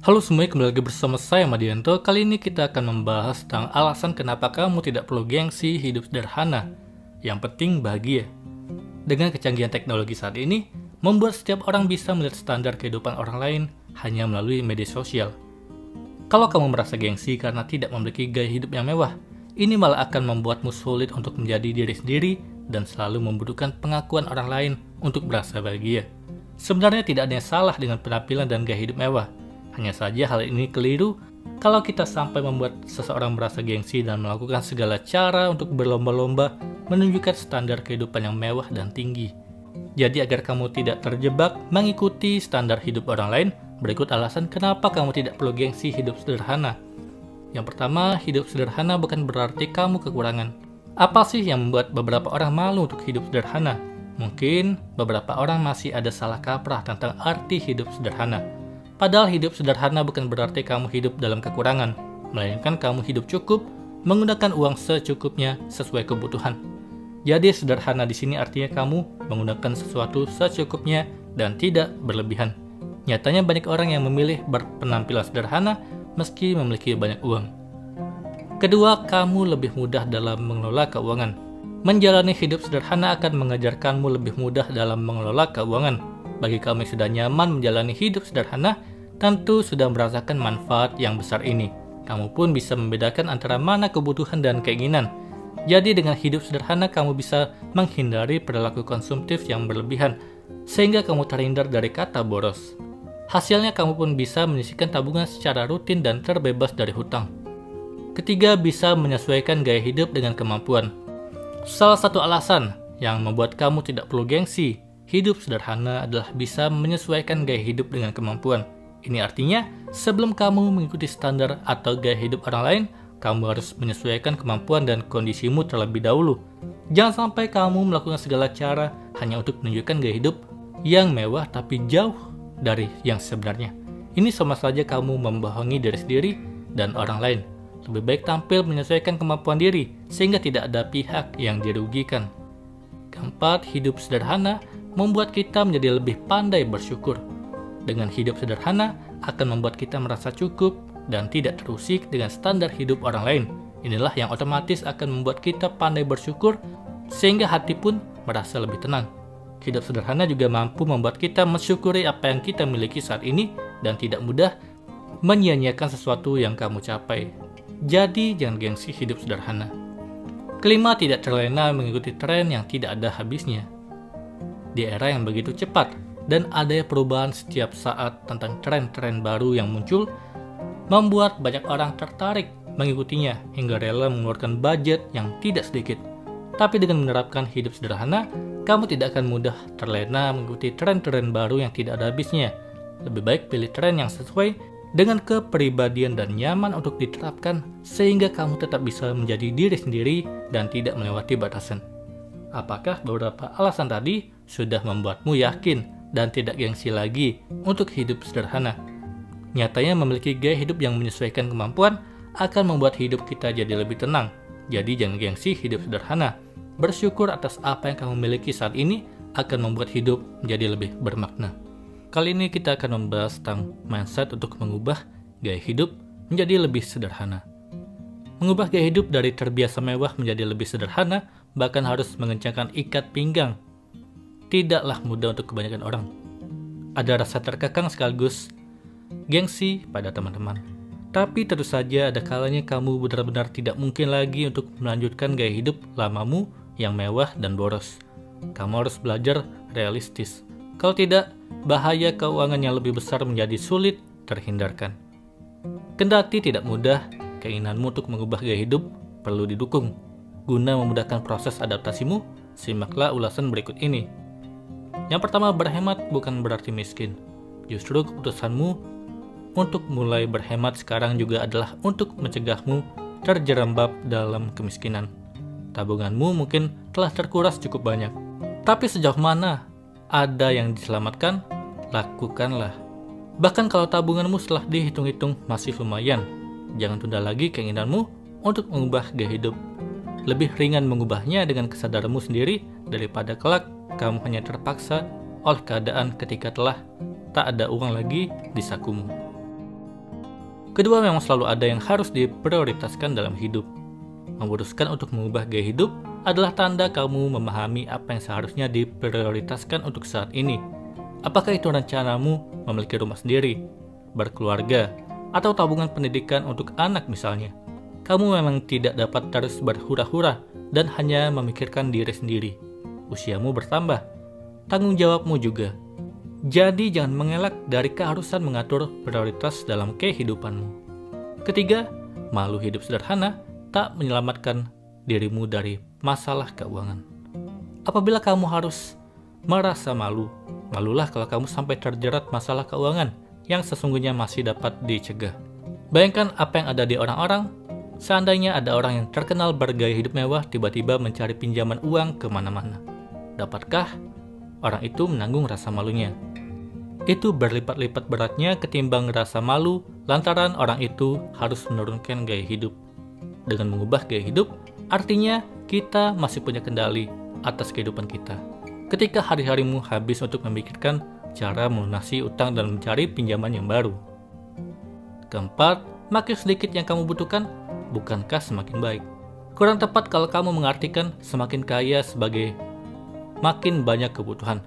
Halo semuanya, kembali lagi bersama saya Madianto. Kali ini kita akan membahas tentang alasan kenapa kamu tidak perlu gengsi hidup sederhana. Yang penting bahagia. Dengan kecanggihan teknologi saat ini, membuat setiap orang bisa melihat standar kehidupan orang lain hanya melalui media sosial. Kalau kamu merasa gengsi karena tidak memiliki gaya hidup yang mewah, ini malah akan membuatmu sulit untuk menjadi diri sendiri dan selalu membutuhkan pengakuan orang lain untuk merasa bahagia. Sebenarnya tidak ada yang salah dengan penampilan dan gaya hidup mewah, hanya saja hal ini keliru kalau kita sampai membuat seseorang merasa gengsi dan melakukan segala cara untuk berlomba-lomba menunjukkan standar kehidupan yang mewah dan tinggi. Jadi agar kamu tidak terjebak mengikuti standar hidup orang lain, berikut alasan kenapa kamu tidak perlu gengsi hidup sederhana. Yang pertama, hidup sederhana bukan berarti kamu kekurangan. Apa sih yang membuat beberapa orang malu untuk hidup sederhana? Mungkin beberapa orang masih ada salah kaprah tentang arti hidup sederhana Padahal hidup sederhana bukan berarti kamu hidup dalam kekurangan, melainkan kamu hidup cukup menggunakan uang secukupnya sesuai kebutuhan. Jadi sederhana di sini artinya kamu menggunakan sesuatu secukupnya dan tidak berlebihan. Nyatanya banyak orang yang memilih berpenampilan sederhana meski memiliki banyak uang. Kedua, kamu lebih mudah dalam mengelola keuangan. Menjalani hidup sederhana akan mengajarkanmu lebih mudah dalam mengelola keuangan. Bagi kamu yang sudah nyaman menjalani hidup sederhana, tentu sudah merasakan manfaat yang besar ini. Kamu pun bisa membedakan antara mana kebutuhan dan keinginan. Jadi dengan hidup sederhana kamu bisa menghindari perilaku konsumtif yang berlebihan, sehingga kamu terhindar dari kata boros. Hasilnya kamu pun bisa menyisihkan tabungan secara rutin dan terbebas dari hutang. Ketiga, bisa menyesuaikan gaya hidup dengan kemampuan. Salah satu alasan yang membuat kamu tidak perlu gengsi hidup sederhana adalah bisa menyesuaikan gaya hidup dengan kemampuan. Ini artinya, sebelum kamu mengikuti standar atau gaya hidup orang lain, kamu harus menyesuaikan kemampuan dan kondisimu terlebih dahulu. Jangan sampai kamu melakukan segala cara hanya untuk menunjukkan gaya hidup yang mewah tapi jauh dari yang sebenarnya. Ini sama saja kamu membohongi diri sendiri dan orang lain. Lebih baik tampil menyesuaikan kemampuan diri sehingga tidak ada pihak yang dirugikan. Keempat, hidup sederhana membuat kita menjadi lebih pandai bersyukur dengan hidup sederhana akan membuat kita merasa cukup dan tidak terusik dengan standar hidup orang lain. Inilah yang otomatis akan membuat kita pandai bersyukur sehingga hati pun merasa lebih tenang. Hidup sederhana juga mampu membuat kita mensyukuri apa yang kita miliki saat ini dan tidak mudah menyia-nyiakan sesuatu yang kamu capai. Jadi jangan gengsi hidup sederhana. Kelima, tidak terlena mengikuti tren yang tidak ada habisnya. Di era yang begitu cepat, dan adanya perubahan setiap saat tentang tren-tren baru yang muncul, membuat banyak orang tertarik mengikutinya hingga rela mengeluarkan budget yang tidak sedikit. Tapi dengan menerapkan hidup sederhana, kamu tidak akan mudah terlena mengikuti tren-tren baru yang tidak ada habisnya. Lebih baik pilih tren yang sesuai dengan kepribadian dan nyaman untuk diterapkan sehingga kamu tetap bisa menjadi diri sendiri dan tidak melewati batasan. Apakah beberapa alasan tadi sudah membuatmu yakin dan tidak gengsi lagi untuk hidup sederhana. Nyatanya memiliki gaya hidup yang menyesuaikan kemampuan akan membuat hidup kita jadi lebih tenang. Jadi jangan gengsi hidup sederhana. Bersyukur atas apa yang kamu miliki saat ini akan membuat hidup menjadi lebih bermakna. Kali ini kita akan membahas tentang mindset untuk mengubah gaya hidup menjadi lebih sederhana. Mengubah gaya hidup dari terbiasa mewah menjadi lebih sederhana, bahkan harus mengencangkan ikat pinggang tidaklah mudah untuk kebanyakan orang. Ada rasa terkekang sekaligus gengsi pada teman-teman. Tapi tentu saja ada kalanya kamu benar-benar tidak mungkin lagi untuk melanjutkan gaya hidup lamamu yang mewah dan boros. Kamu harus belajar realistis. Kalau tidak, bahaya keuangan yang lebih besar menjadi sulit terhindarkan. Kendati tidak mudah, keinginanmu untuk mengubah gaya hidup perlu didukung. Guna memudahkan proses adaptasimu, simaklah ulasan berikut ini. Yang pertama, berhemat bukan berarti miskin. Justru keputusanmu untuk mulai berhemat sekarang juga adalah untuk mencegahmu terjerembab dalam kemiskinan. Tabunganmu mungkin telah terkuras cukup banyak. Tapi sejauh mana ada yang diselamatkan, lakukanlah. Bahkan kalau tabunganmu setelah dihitung-hitung masih lumayan, jangan tunda lagi keinginanmu untuk mengubah gaya hidup. Lebih ringan mengubahnya dengan kesadaranmu sendiri daripada kelak kamu hanya terpaksa oleh keadaan ketika telah tak ada uang lagi di sakumu. Kedua, memang selalu ada yang harus diprioritaskan dalam hidup. Memutuskan untuk mengubah gaya hidup adalah tanda kamu memahami apa yang seharusnya diprioritaskan untuk saat ini. Apakah itu rencanamu memiliki rumah sendiri, berkeluarga, atau tabungan pendidikan untuk anak misalnya? Kamu memang tidak dapat terus berhura-hura dan hanya memikirkan diri sendiri. Usiamu bertambah, tanggung jawabmu juga. Jadi jangan mengelak dari keharusan mengatur prioritas dalam kehidupanmu. Ketiga, malu hidup sederhana tak menyelamatkan dirimu dari masalah keuangan. Apabila kamu harus merasa malu, malulah kalau kamu sampai terjerat masalah keuangan yang sesungguhnya masih dapat dicegah. Bayangkan apa yang ada di orang-orang, seandainya ada orang yang terkenal bergaya hidup mewah tiba-tiba mencari pinjaman uang ke mana-mana. Dapatkah orang itu menanggung rasa malunya? Itu berlipat-lipat beratnya ketimbang rasa malu lantaran orang itu harus menurunkan gaya hidup dengan mengubah gaya hidup, artinya kita masih punya kendali atas kehidupan kita. Ketika hari-harimu habis untuk memikirkan cara melunasi utang dan mencari pinjaman yang baru. Keempat, makin sedikit yang kamu butuhkan, bukankah semakin baik? Kurang tepat kalau kamu mengartikan semakin kaya sebagai makin banyak kebutuhan.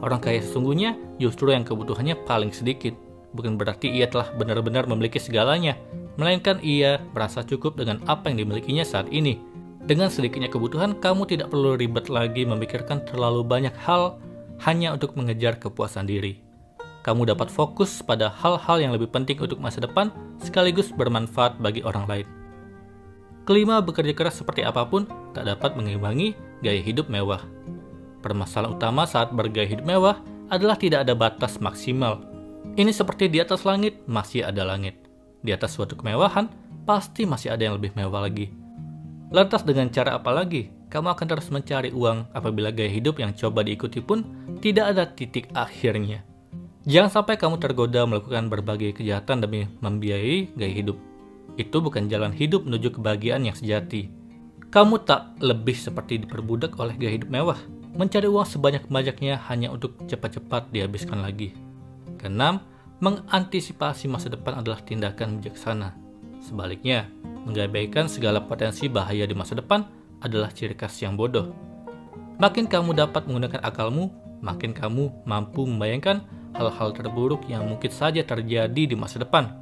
Orang kaya sesungguhnya justru yang kebutuhannya paling sedikit. Bukan berarti ia telah benar-benar memiliki segalanya, melainkan ia merasa cukup dengan apa yang dimilikinya saat ini. Dengan sedikitnya kebutuhan, kamu tidak perlu ribet lagi memikirkan terlalu banyak hal hanya untuk mengejar kepuasan diri. Kamu dapat fokus pada hal-hal yang lebih penting untuk masa depan sekaligus bermanfaat bagi orang lain. Kelima, bekerja keras seperti apa pun tak dapat mengimbangi gaya hidup mewah. Permasalahan utama saat bergaya hidup mewah adalah tidak ada batas maksimal. Ini seperti di atas langit masih ada langit di atas suatu kemewahan, pasti masih ada yang lebih mewah lagi. Lantas dengan cara apa lagi? Kamu akan terus mencari uang apabila gaya hidup yang coba diikuti pun tidak ada titik akhirnya. Jangan sampai kamu tergoda melakukan berbagai kejahatan demi membiayai gaya hidup. Itu bukan jalan hidup menuju kebahagiaan yang sejati. Kamu tak lebih seperti diperbudak oleh gaya hidup mewah, mencari uang sebanyak-banyaknya hanya untuk cepat-cepat dihabiskan lagi. Keenam, mengantisipasi masa depan adalah tindakan bijaksana. Sebaliknya, mengabaikan segala potensi bahaya di masa depan adalah ciri khas yang bodoh. Makin kamu dapat menggunakan akalmu, makin kamu mampu membayangkan hal-hal terburuk yang mungkin saja terjadi di masa depan.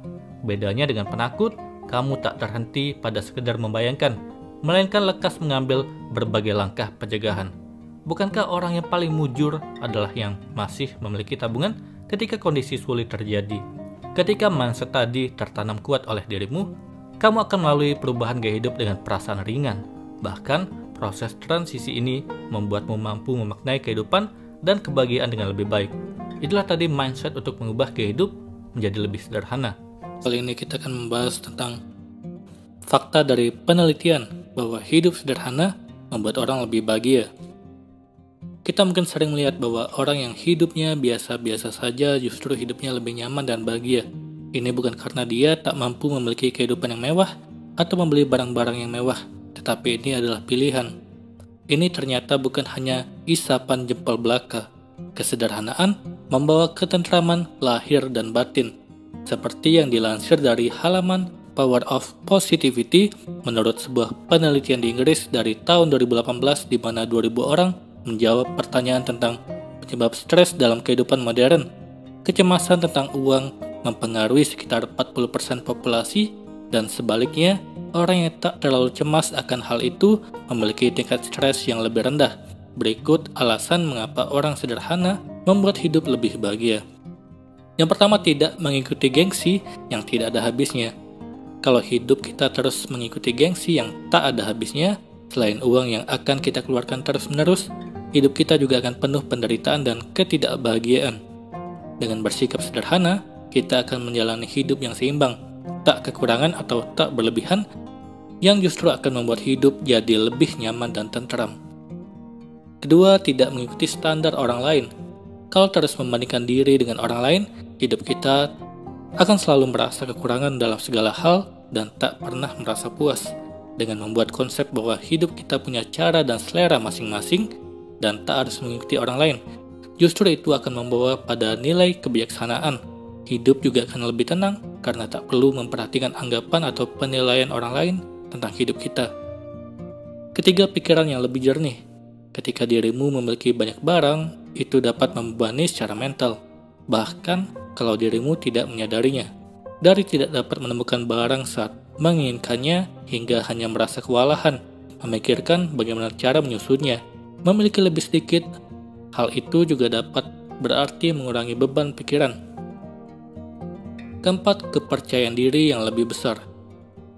Bedanya dengan penakut, kamu tak terhenti pada sekedar membayangkan, melainkan lekas mengambil berbagai langkah pencegahan. Bukankah orang yang paling mujur adalah yang masih memiliki tabungan ketika kondisi sulit terjadi. Ketika mindset tadi tertanam kuat oleh dirimu, kamu akan melalui perubahan gaya hidup dengan perasaan ringan. Bahkan, proses transisi ini membuatmu mampu memaknai kehidupan dan kebahagiaan dengan lebih baik. Itulah tadi mindset untuk mengubah gaya hidup menjadi lebih sederhana. Kali ini kita akan membahas tentang fakta dari penelitian bahwa hidup sederhana membuat orang lebih bahagia. Kita mungkin sering melihat bahwa orang yang hidupnya biasa-biasa saja justru hidupnya lebih nyaman dan bahagia. Ini bukan karena dia tak mampu memiliki kehidupan yang mewah atau membeli barang-barang yang mewah, tetapi ini adalah pilihan. Ini ternyata bukan hanya isapan jempol belaka. Kesederhanaan membawa ketentraman lahir dan batin, seperti yang dilansir dari halaman Power of Positivity menurut sebuah penelitian di Inggris dari tahun 2018 di mana 2000 orang menjawab pertanyaan tentang penyebab stres dalam kehidupan modern. Kecemasan tentang uang mempengaruhi sekitar 40% populasi dan sebaliknya, orang yang tak terlalu cemas akan hal itu memiliki tingkat stres yang lebih rendah. Berikut alasan mengapa orang sederhana membuat hidup lebih bahagia. Yang pertama, tidak mengikuti gengsi yang tidak ada habisnya. Kalau hidup kita terus mengikuti gengsi yang tak ada habisnya, selain uang yang akan kita keluarkan terus-menerus, hidup kita juga akan penuh penderitaan dan ketidakbahagiaan. Dengan bersikap sederhana, kita akan menjalani hidup yang seimbang, tak kekurangan atau tak berlebihan, yang justru akan membuat hidup jadi lebih nyaman dan tentram. Kedua, tidak mengikuti standar orang lain. Kalau terus membandingkan diri dengan orang lain, hidup kita akan selalu merasa kekurangan dalam segala hal dan tak pernah merasa puas. Dengan membuat konsep bahwa hidup kita punya cara dan selera masing-masing, dan tak harus mengikuti orang lain. Justru itu akan membawa pada nilai kebijaksanaan. Hidup juga akan lebih tenang karena tak perlu memperhatikan anggapan atau penilaian orang lain tentang hidup kita. Ketiga, pikiran yang lebih jernih. Ketika dirimu memiliki banyak barang, itu dapat membebani secara mental, bahkan kalau dirimu tidak menyadarinya. Dari tidak dapat menemukan barang saat menginginkannya hingga hanya merasa kewalahan, memikirkan bagaimana cara menyusunnya. Memiliki lebih sedikit, hal itu juga dapat berarti mengurangi beban pikiran. Keempat, kepercayaan diri yang lebih besar.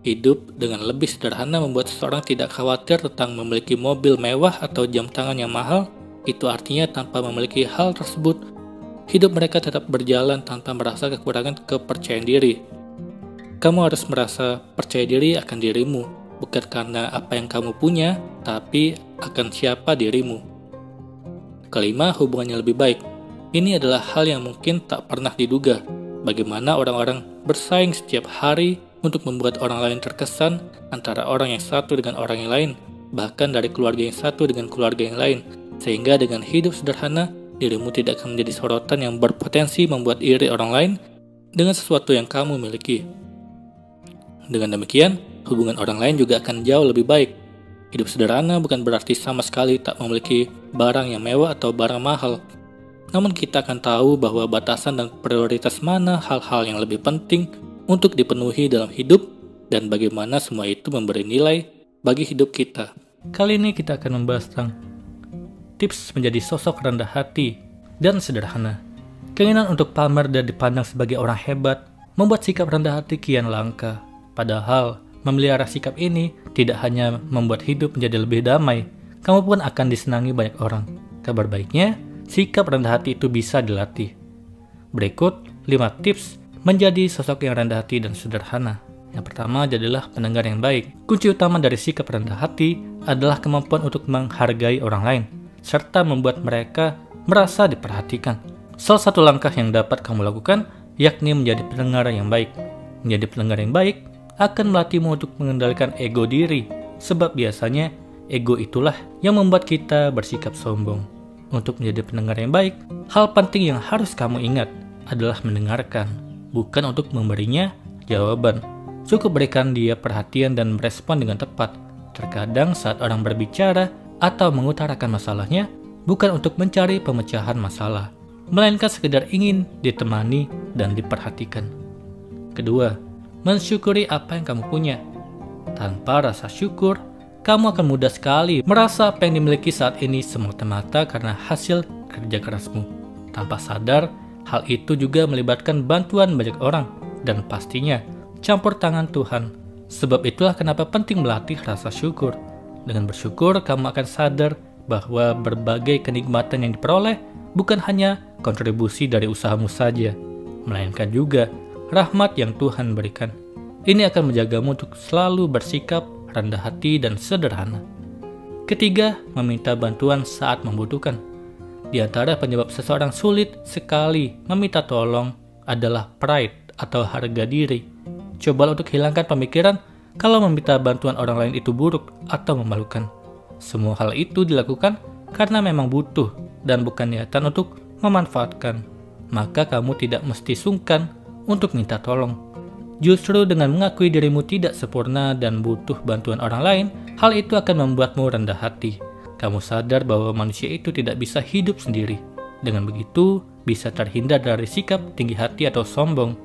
Hidup dengan lebih sederhana membuat seseorang tidak khawatir tentang memiliki mobil mewah atau jam tangan yang mahal. Itu artinya tanpa memiliki hal tersebut, hidup mereka tetap berjalan tanpa merasa kekurangan kepercayaan diri. Kamu harus merasa percaya diri akan dirimu, bukan karena apa yang kamu punya, tapi akan siapa dirimu. Kelima, hubungannya lebih baik. Ini adalah hal yang mungkin tak pernah diduga. Bagaimana orang-orang bersaing setiap hari untuk membuat orang lain terkesan antara orang yang satu dengan orang yang lain, bahkan dari keluarga yang satu dengan keluarga yang lain, sehingga dengan hidup sederhana, dirimu tidak akan menjadi sorotan yang berpotensi membuat iri orang lain dengan sesuatu yang kamu miliki. Dengan demikian, hubungan orang lain juga akan jauh lebih baik. Hidup sederhana bukan berarti sama sekali tak memiliki barang yang mewah atau barang mahal, namun kita akan tahu bahwa batasan dan prioritas mana hal-hal yang lebih penting untuk dipenuhi dalam hidup dan bagaimana semua itu memberi nilai bagi hidup kita. Kali ini kita akan membahas tentang tips menjadi sosok rendah hati dan sederhana. Keinginan untuk pamer dan dipandang sebagai orang hebat membuat sikap rendah hati kian langka. Padahal, memelihara sikap ini tidak hanya membuat hidup menjadi lebih damai, kamu pun akan disenangi banyak orang. Kabar baiknya, sikap rendah hati itu bisa dilatih. Berikut 5 tips menjadi sosok yang rendah hati dan sederhana. Yang pertama adalah pendengar yang baik. Kunci utama dari sikap rendah hati adalah kemampuan untuk menghargai orang lain, serta membuat mereka merasa diperhatikan. Salah satu langkah yang dapat kamu lakukan yakni menjadi pendengar yang baik. Menjadi pendengar yang baik akan melatihmu untuk mengendalikan ego diri, sebab biasanya ego itulah yang membuat kita bersikap sombong. Untuk menjadi pendengar yang baik, hal penting yang harus kamu ingat adalah mendengarkan, bukan untuk memberinya jawaban. Cukup berikan dia perhatian dan merespon dengan tepat. Terkadang saat orang berbicara atau mengutarakan masalahnya, bukan untuk mencari pemecahan masalah, melainkan sekedar ingin ditemani dan diperhatikan. Kedua, mensyukuri apa yang kamu punya. Tanpa rasa syukur, kamu akan mudah sekali merasa apa yang dimiliki saat ini semata-mata karena hasil kerja kerasmu. Tanpa sadar, hal itu juga melibatkan bantuan banyak orang dan pastinya campur tangan Tuhan. Sebab itulah kenapa penting melatih rasa syukur. Dengan bersyukur, kamu akan sadar bahwa berbagai kenikmatan yang diperoleh bukan hanya kontribusi dari usahamu saja, melainkan juga rahmat yang Tuhan berikan. Ini akan menjagamu untuk selalu bersikap rendah hati, dan sederhana. Ketiga, meminta bantuan saat membutuhkan. Di antara penyebab seseorang sulit sekali meminta tolong adalah pride atau harga diri. Coba untuk hilangkan pemikiran kalau meminta bantuan orang lain itu buruk atau memalukan. Semua hal itu dilakukan karena memang butuh dan bukan niatan untuk memanfaatkan. Maka kamu tidak mesti sungkan untuk minta tolong. Justru dengan mengakui dirimu tidak sempurna dan butuh bantuan orang lain, hal itu akan membuatmu rendah hati. Kamu sadar bahwa manusia itu tidak bisa hidup sendiri. Dengan begitu, bisa terhindar dari sikap tinggi hati atau sombong.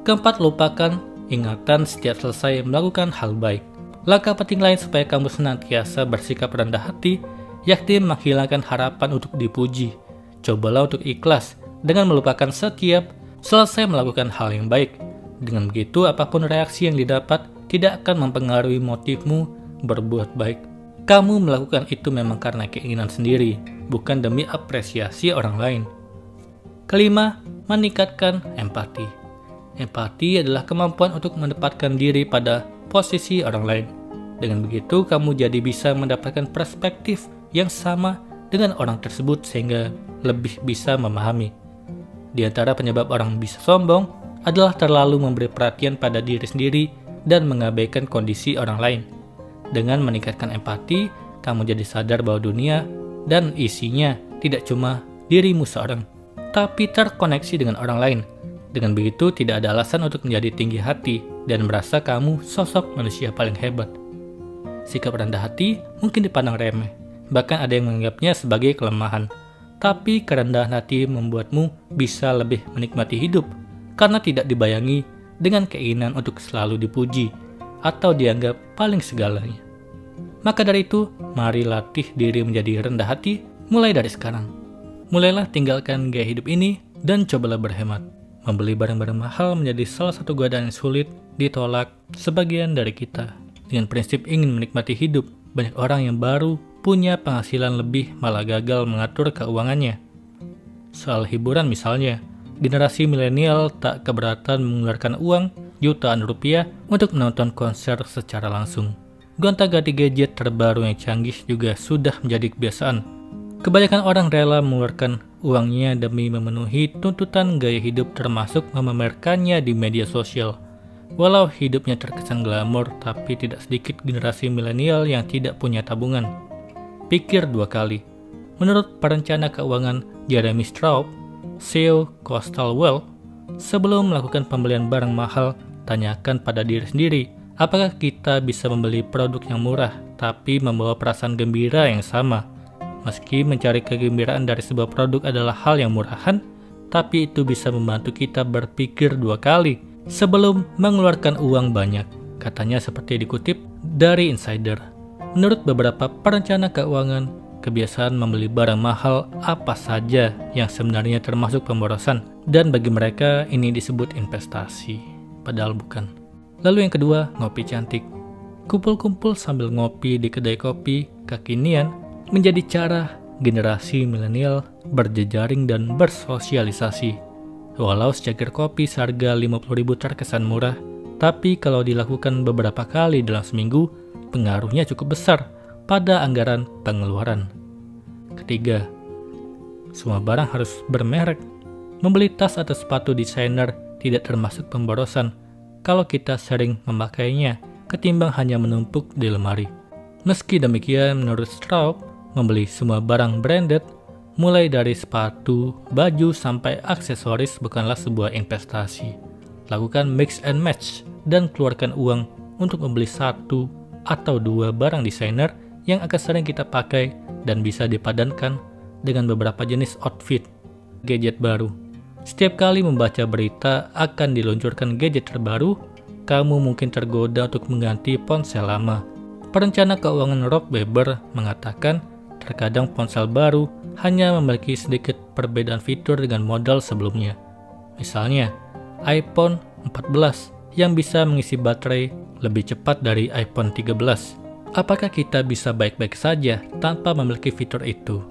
Keempat, lupakan ingatan setiap selesai melakukan hal baik. Langkah penting lain supaya kamu senantiasa bersikap rendah hati, yakni menghilangkan harapan untuk dipuji. Cobalah untuk ikhlas dengan melupakan setiap selesai melakukan hal yang baik dengan begitu, apa pun reaksi yang didapat tidak akan mempengaruhi motifmu berbuat baik. Kamu melakukan itu memang karena keinginan sendiri, bukan demi apresiasi orang lain. Kelima, meningkatkan empati. Empati adalah kemampuan untuk menempatkan diri pada posisi orang lain. Dengan begitu, kamu jadi bisa mendapatkan perspektif yang sama dengan orang tersebut sehingga lebih bisa memahami. Di antara penyebab orang bisa sombong adalah terlalu memberi perhatian pada diri sendiri dan mengabaikan kondisi orang lain. Dengan meningkatkan empati, kamu jadi sadar bahwa dunia dan isinya tidak cuma dirimu seorang, tapi terkoneksi dengan orang lain. Dengan begitu, tidak ada alasan untuk menjadi tinggi hati dan merasa kamu sosok manusia paling hebat. Sikap rendah hati mungkin dipandang remeh, bahkan ada yang menganggapnya sebagai kelemahan. Tapi kerendahan hati membuatmu bisa lebih menikmati hidup karena tidak dibayangi dengan keinginan untuk selalu dipuji atau dianggap paling segalanya. Maka dari itu, mari latih diri menjadi rendah hati mulai dari sekarang. Mulailah tinggalkan gaya hidup ini dan cobalah berhemat. Membeli barang-barang mahal menjadi salah satu godaan yang sulit ditolak sebagian dari kita. Dengan prinsip ingin menikmati hidup, banyak orang yang baru punya penghasilan lebih malah gagal mengatur keuangannya. Soal hiburan misalnya, generasi milenial tak keberatan mengeluarkan uang jutaan rupiah untuk menonton konser secara langsung. Gonta-ganti gadget terbaru yang canggih juga sudah menjadi kebiasaan. Kebanyakan orang rela mengeluarkan uangnya demi memenuhi tuntutan gaya hidup termasuk memamerkannya di media sosial. Walau hidupnya terkesan glamor, tapi tidak sedikit generasi milenial yang tidak punya tabungan. Pikir dua kali. Menurut perencana keuangan Jeremy Straub, CEO Coastal Wealth, sebelum melakukan pembelian barang mahal, tanyakan pada diri sendiri, apakah kita bisa membeli produk yang murah tapi membawa perasaan gembira yang sama? Meski mencari kegembiraan dari sebuah produk adalah hal yang murahan, tapi itu bisa membantu kita berpikir dua kali sebelum mengeluarkan uang banyak. Katanya seperti dikutip dari Insider. Menurut beberapa perencana keuangan, kebiasaan membeli barang mahal apa saja yang sebenarnya termasuk pemborosan dan bagi mereka ini disebut investasi, padahal bukan. Lalu yang kedua, ngopi cantik. Kumpul-kumpul sambil ngopi di kedai kopi kekinian menjadi cara generasi milenial berjejaring dan bersosialisasi. Walau secangkir kopi seharga 50.000 terkesan murah, tapi kalau dilakukan beberapa kali dalam seminggu, pengaruhnya cukup besar pada anggaran pengeluaran. Ketiga, semua barang harus bermerek. Membeli tas atau sepatu desainer tidak termasuk pemborosan kalau kita sering memakainya ketimbang hanya menumpuk di lemari. Meski demikian, menurut Straub, membeli semua barang branded, mulai dari sepatu, baju, sampai aksesoris bukanlah sebuah investasi. Lakukan mix and match dan keluarkan uang untuk membeli satu atau dua barang desainer yang akan sering kita pakai dan bisa dipadankan dengan beberapa jenis outfit, gadget baru. Setiap kali membaca berita akan diluncurkan gadget terbaru, kamu mungkin tergoda untuk mengganti ponsel lama. Perencana keuangan Rob Weber mengatakan Terkadang ponsel baru hanya memiliki sedikit perbedaan fitur dengan model sebelumnya. Misalnya, iPhone 14 yang bisa mengisi baterai lebih cepat dari iPhone 13. Apakah kita bisa baik-baik saja tanpa memiliki fitur itu?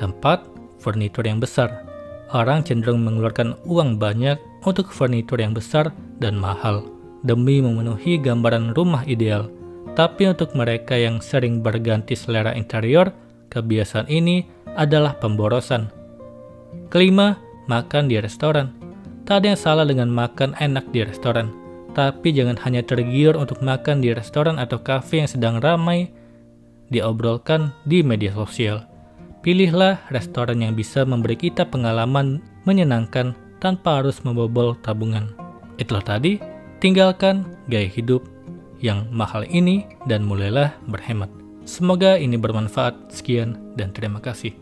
Keempat, furnitur yang besar. Orang cenderung mengeluarkan uang banyak untuk furnitur yang besar dan mahal demi memenuhi gambaran rumah ideal. Tapi untuk mereka yang sering berganti selera interior, Kebiasaan ini adalah pemborosan. Kelima, makan di restoran. Tak ada yang salah dengan makan enak di restoran, tapi jangan hanya tergiur untuk makan di restoran atau kafe yang sedang ramai diobrolkan di media sosial. Pilihlah restoran yang bisa memberi kita pengalaman menyenangkan tanpa harus membobol tabungan. Itulah tadi, tinggalkan gaya hidup yang mahal ini dan mulailah berhemat. Semoga ini bermanfaat. Sekian dan terima kasih.